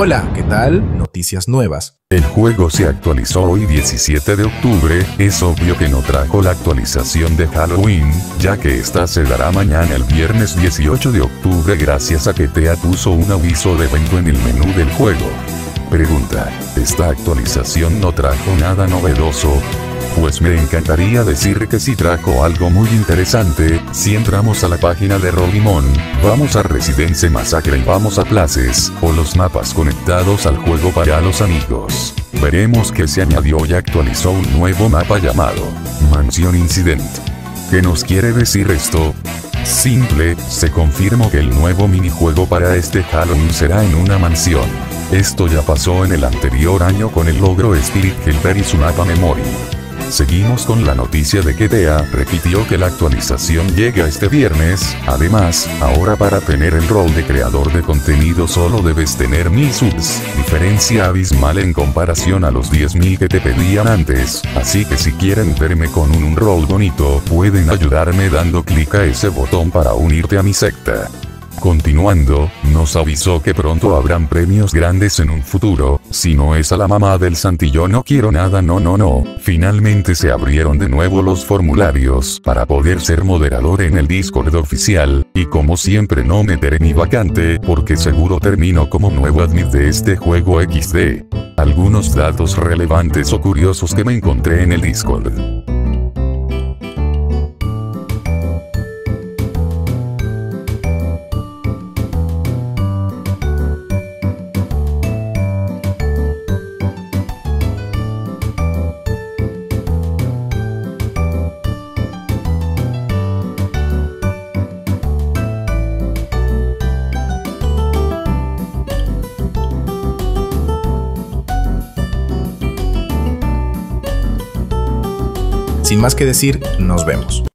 Hola, ¿qué tal? Noticias nuevas. El juego se actualizó hoy 17 de octubre, es obvio que no trajo la actualización de Halloween, ya que esta se dará mañana el viernes 18 de octubre gracias a que TEA puso un aviso de evento en el menú del juego. Pregunta, ¿esta actualización no trajo nada novedoso? Pues me encantaría decir que si trajo algo muy interesante, si entramos a la página de Rolimon, vamos a Residence Massacre y vamos a Places, o los mapas conectados al juego para los amigos. Veremos que se añadió y actualizó un nuevo mapa llamado Mansión Incident. ¿Qué nos quiere decir esto? Simple, se confirmó que el nuevo minijuego para este Halloween será en una mansión. Esto ya pasó en el anterior año con el logro Spirit Helper y su mapa Memory. Seguimos con la noticia de que TEA repitió que la actualización llega este viernes, además, ahora para tener el rol de creador de contenido solo debes tener 1000 subs, diferencia abismal en comparación a los 10.000 que te pedían antes, así que si quieren verme con un, un rol bonito, pueden ayudarme dando clic a ese botón para unirte a mi secta. Continuando, nos avisó que pronto habrán premios grandes en un futuro, si no es a la mamá del santillo no quiero nada no no no, finalmente se abrieron de nuevo los formularios para poder ser moderador en el Discord oficial, y como siempre no meteré mi vacante porque seguro termino como nuevo admin de este juego XD. Algunos datos relevantes o curiosos que me encontré en el Discord. Sin más que decir, nos vemos.